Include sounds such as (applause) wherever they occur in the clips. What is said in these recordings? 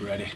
ready.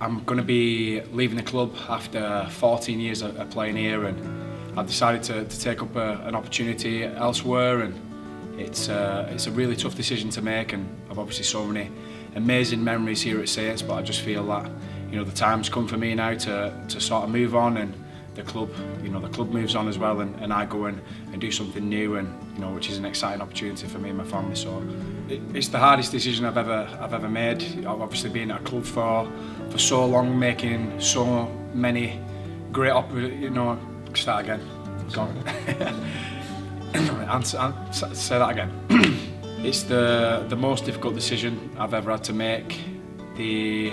I'm going to be leaving the club after 14 years of playing here and I've decided to, to take up a, an opportunity elsewhere and it's, uh, it's a really tough decision to make and I've obviously so many amazing memories here at Saints but I just feel that you know the time's come for me now to, to sort of move on and the club you know the club moves on as well and, and I go and, and do something new and you know which is an exciting opportunity for me and my family so it's the hardest decision I've ever I've ever made. I've obviously been at a club for for so long, making so many great, opportunities. you know, start again. Gone. and, and say that again. (laughs) (clears throat) it's the the most difficult decision I've ever had to make. The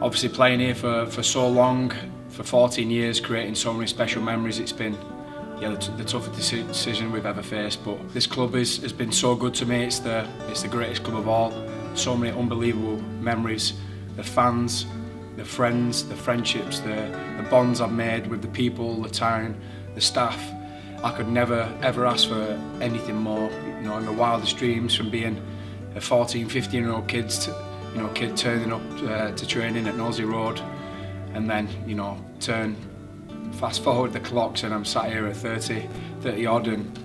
obviously playing here for for so long for 14 years creating so many special memories. It's been yeah, the, the toughest decision we've ever faced. But this club is, has been so good to me. It's the, it's the greatest club of all. So many unbelievable memories. The fans, the friends, the friendships, the, the bonds I've made with the people, the town, the staff. I could never ever ask for anything more. You know, in my wildest dreams from being a 14, 15 year old kids to, you know, kid turning up uh, to training at Knowsley Road and then you know turn fast forward the clocks and I'm sat here at 30 30 odd and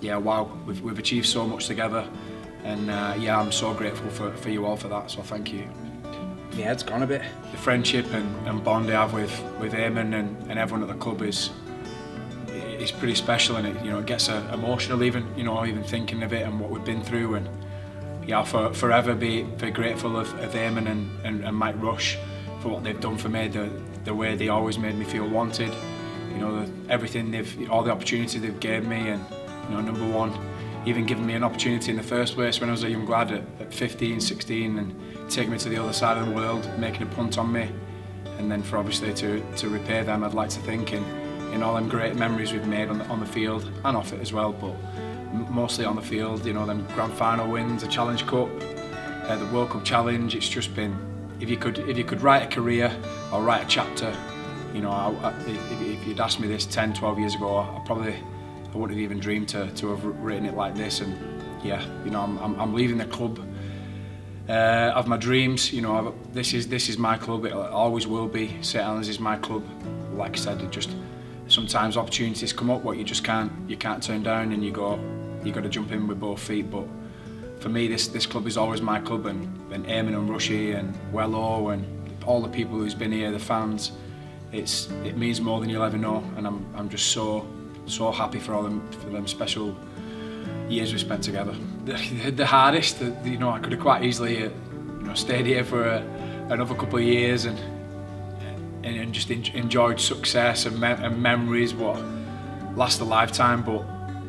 yeah wow we've, we've achieved so much together. And uh, yeah I'm so grateful for, for you all for that so thank you. Yeah it's gone a bit. The friendship and, and bond I have with with Eamonn and, and everyone at the club is is pretty special and it you know it gets uh, emotional even you know even thinking of it and what we've been through and yeah I'll for, forever be very grateful of, of Eamonn and, and, and Mike Rush for what they've done for me, the, the way they always made me feel wanted, you know, the, everything they've, all the opportunities they've gave me and, you know, number one, even giving me an opportunity in the first place when I was a young lad at, at 15, 16 and taking me to the other side of the world, making a punt on me. And then for obviously to, to repay them, I'd like to think in, in all them great memories we've made on the, on the field and off it as well, but mostly on the field, you know, them grand final wins, the Challenge Cup, uh, the World Club Challenge, it's just been if you could if you could write a career or write a chapter, you know, I, I, if, you'd asked me this 10, 12 years ago, I probably I wouldn't have even dreamed to, to have written it like this. And yeah, you know, I'm, I'm, I'm leaving the club uh, of my dreams. You know, I've, this is this is my club. It always will be. St Helens is my club. Like I said, it just sometimes opportunities come up what you just can't you can't turn down, and you go you got to jump in with both feet. But for me, this this club is always my club, and, and Eamonn and Rushy and Wello and all the people who's been here, the fans, it's it means more than you'll ever know, and I'm I'm just so so happy for all them for them special years we spent together. (laughs) The, the hardest, the, you know, I could have quite easily uh, you know stayed here for a, another couple of years and and, and just enjoyed success and, me and memories what last a lifetime, but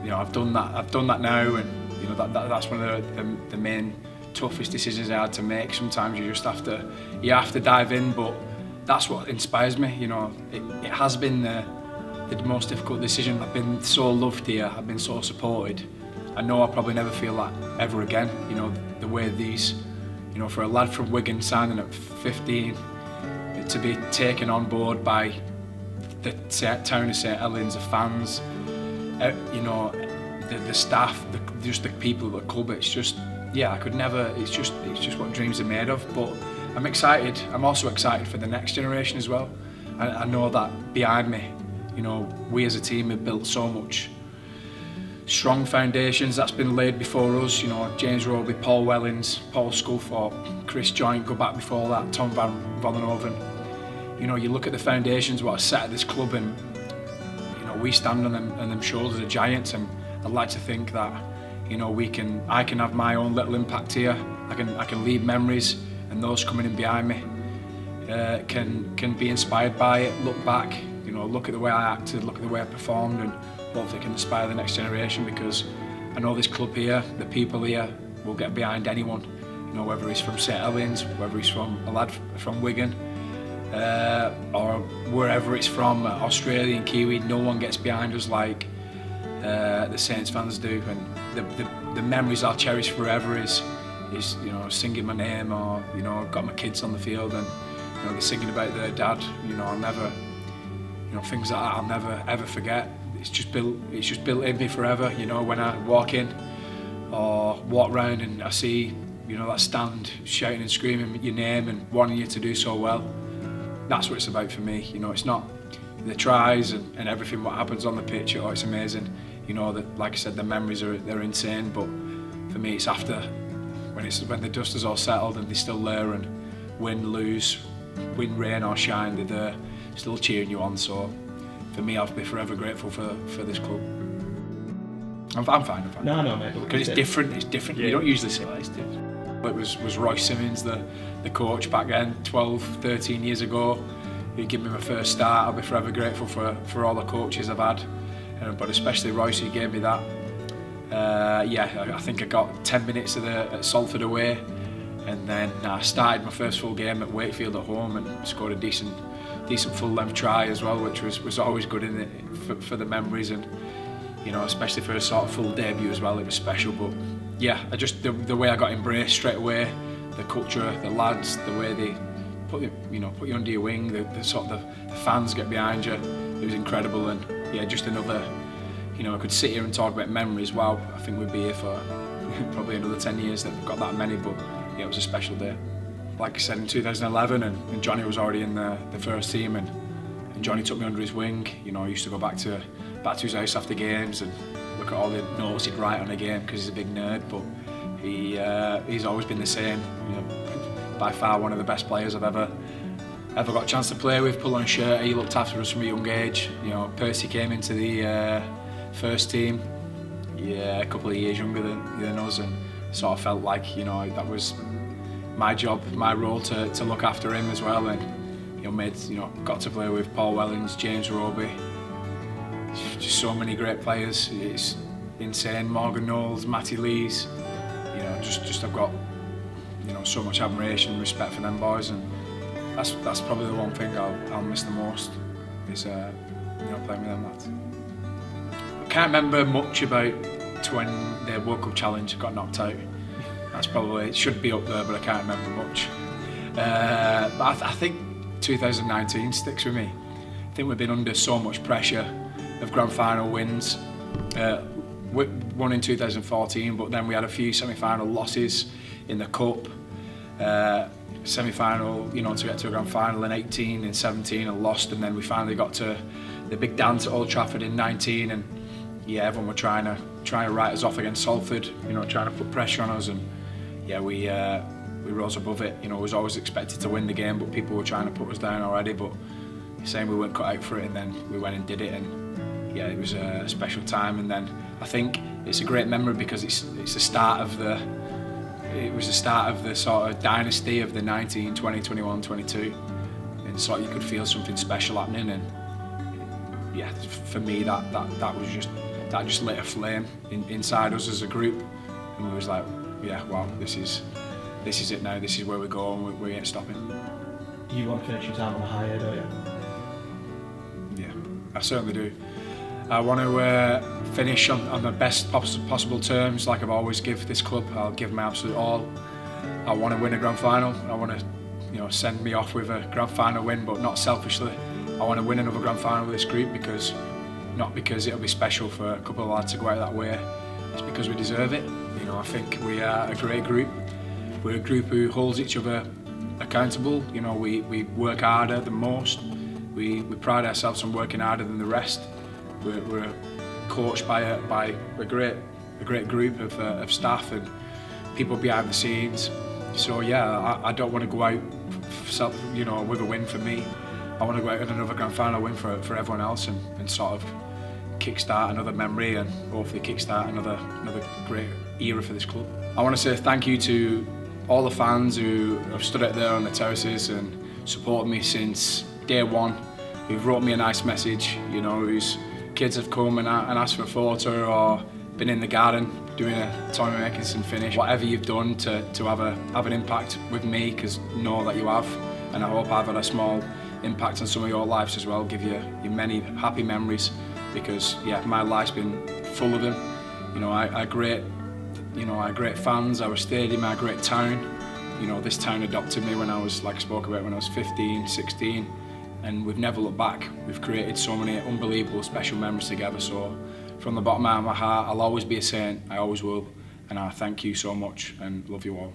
you know I've done that I've done that now and you know, that, that that's one of the, the, the main toughest decisions I had to make. Sometimes you just have to, you have to dive in, but that's what inspires me. You know, it, it has been the, the most difficult decision. I've been so loved here. I've been so supported. I know I'll probably never feel that ever again. You know, the way these, you know, for a lad from Wigan signing at 15, to be taken on board by the town of St Helens, the fans, uh, you know, the, the staff, the, just the people at the club. It's just, yeah, I could never. It's just, it's just what dreams are made of. But I'm excited. I'm also excited for the next generation as well. I, I know that behind me, you know, we as a team have built so much strong foundations that's been laid before us. You know, James Roby, Paul Wellens, Paul Sculthorpe, Chris Joynt, go back before that, Tom Van Vollenhoven. You know, you look at the foundations, what are set at this club, and you know, we stand on them, on them shoulders of giants, and I'd like to think that you know we can I can have my own little impact here. I can I can leave memories and those coming in behind me uh, can can be inspired by it look back you know look at the way I acted look at the way I performed and hopefully can inspire the next generation because I know this club here the people here will get behind anyone. You know whether he's from St. Helens whether he's from a lad from Wigan uh, or wherever it's from Australia and Kiwi no one gets behind us like uh, the Saints fans do, and the, the, the memories I'll cherish forever is is you know singing my name or you know I've got my kids on the field and you know they're singing about their dad. You know I'll never you know things that I'll never ever forget. It's just built it's just built in me forever. You know when I walk in or walk around and I see you know, that stand shouting and screaming your name and wanting you to do so well. That's what it's about for me. You know, it's not the tries and, and everything what happens on the pitch. Oh, it's amazing. You know that, like I said, the memories are they're insane. But for me, it's after when it's when the dust is all settled and they're still there and win, lose, win, rain or shine, they're there, still cheering you on. So for me, I'll be forever grateful for for this club. I'm, I'm fine. I'm fine. No, no, mate. Because it's different. It's different. Yeah. You don't usually. It's different. It was was Royce Simmons, the the coach back then, 12, 13 years ago. He gave me my first start. I'll be forever grateful for for all the coaches I've had, uh, but especially Royce who gave me that. Uh, yeah, I, think I got 10 minutes of the, at Salford away, and then I started my first full game at Wakefield at home and scored a decent decent full length try as well, which was was always good in for, for the memories and you know, especially for a sort of full debut as well, it was special. But yeah, I just the, the way I got embraced straight away, the culture, the lads, the way they put you, you know, put you under your wing, the, the sort of the, the fans get behind you, it was incredible. And yeah, just another, you know, I could sit here and talk about memories. Wow, I think we'd be here for (laughs) probably another 10 years that we've got that many. But yeah, it was a special day. Like I said, in 2011, and, and Johnny was already in the, the first team, and, and Johnny took me under his wing. You know, I used to go back to back to his house after games and look at all the notes he'd write on a game because he's a big nerd. But he uh, he's always been the same. You know, by far one of the best players I've ever ever got a chance to play with. Pull on a shirt. He looked after us from a young age. You know, Percy came into the uh, first team. Yeah, a couple of years younger than, than us, and sort of felt like you know that was my job, my role to, to look after him as well. And you know, made you know got to play with Paul Wellens, James Roby, just so many great players. It's insane. Morgan Knowles, Matty Lees. You know, just just I've got you know so much admiration and respect for them boys, and that's that's probably the one thing I'll, I'll miss the most is uh, you know playing with them lads. I can't remember much about when the World Club Challenge got knocked out. That's probably it should be up there, but I can't remember much. Uh, but I, th I think 2019 sticks with me. I think we've been under so much pressure of grand final wins. Uh, we won in 2014, but then we had a few semi-final losses in the cup. Uh, semi-final, you know, to get to a grand final in 18 and 17 and lost, and then we finally got to the big dance at Old Trafford in 19, and yeah, everyone were trying to trying to write us off against Salford, you know, trying to put pressure on us, and yeah, we uh, we rose above it. You know, was always expected to win the game, but people were trying to put us down already. But saying we weren't cut out for it, and then we went and did it, and yeah, it was a special time. And then I think it's a great memory because it's it's the start of the it was the start of the sort of dynasty of the 19, 20, 21, 22, and sort of you could feel something special happening. And yeah, for me that that that was just that just lit a flame in, inside us as a group, and we was like, yeah, wow, this is this is it now. This is where we're going, we, we ain't stopping. You want to finish your time on a high, don't you? Yeah, I certainly do. I want to uh, finish on, on the best possible terms, like I've always give this club. I'll give my absolute all. I want to win a grand final. I want to, you know, send me off with a grand final win, but not selfishly. I want to win another grand final with this group because, not because it'll be special for a couple of lads to go out that way. It's because we deserve it. You know, I think we are a great group. We're a group who holds each other accountable. You know, we, we work harder than most. We, we pride ourselves on working harder than the rest. We're, we're coached by a, by a great a great group of, uh, of staff and people behind the scenes. So yeah, I, I don't want to go out, self, you know, with a win for me. I want to go out in another grand final win for, for everyone else and, and sort of kickstart another memory and hopefully kickstart another another great era for this club. I want to say thank you to all the fans who have stood out there on the terraces and supported me since day one, who've wrote me a nice message, you know, whose kids have come and, and asked for a photo or been in the garden doing a Tommy Makinson finish. Whatever you've done to, to have, a, have an impact with me, because know that you have, and I hope I've had a small impact on some of your lives as well, give you, you many happy memories, because yeah, my life's been full of them. You know, I, I great, you know, I great fans, our stadium, our great town. You know, this town adopted me when I was, like I spoke about, when I was 15, 16, and we've never looked back. We've created so many unbelievable special memories together, so from the bottom of my heart, I'll always be a saint, I always will, and I thank you so much and love you all.